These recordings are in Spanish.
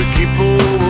equipo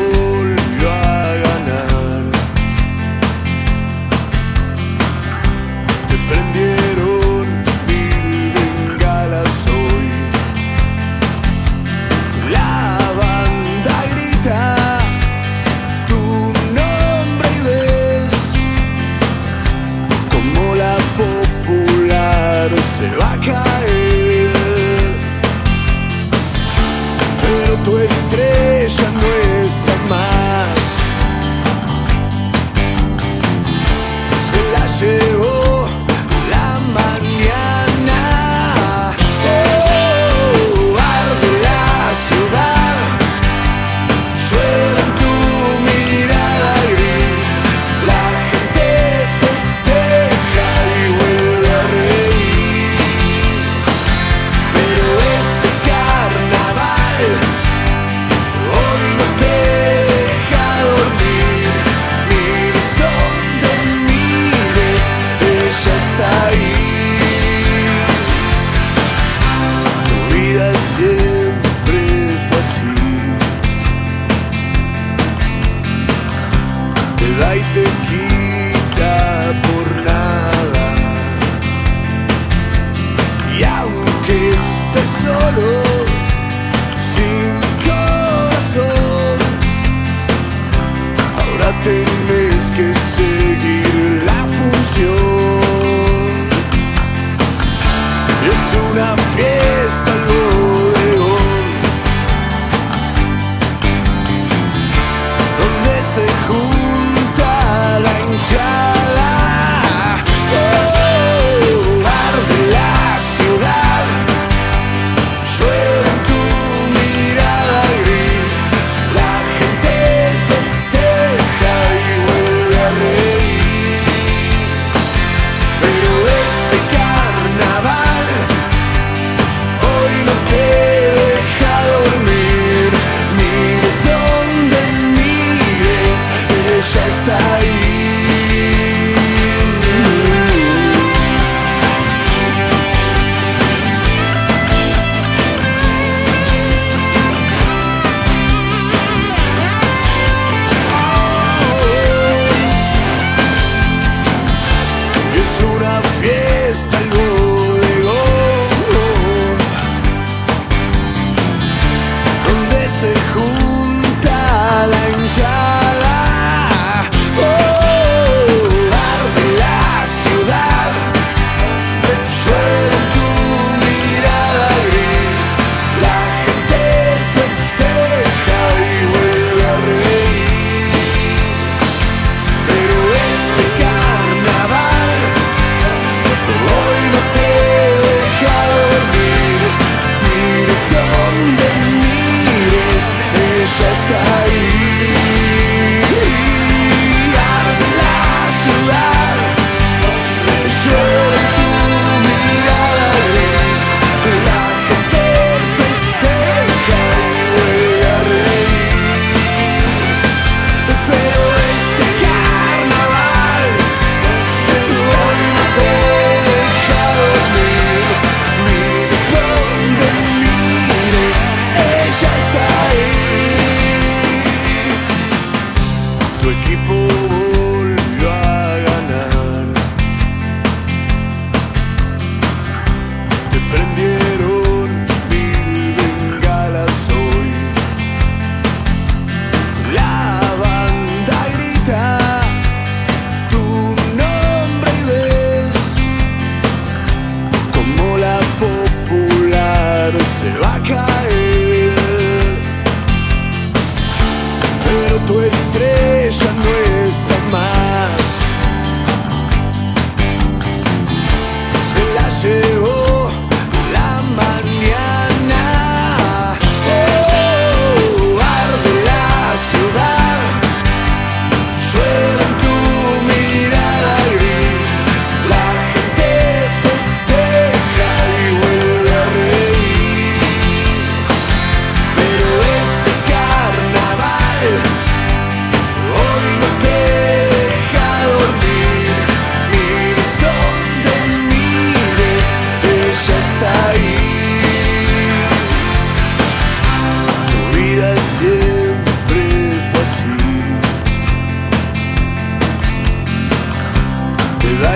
y te quita por nada. Y aunque estés solo,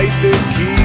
y te quita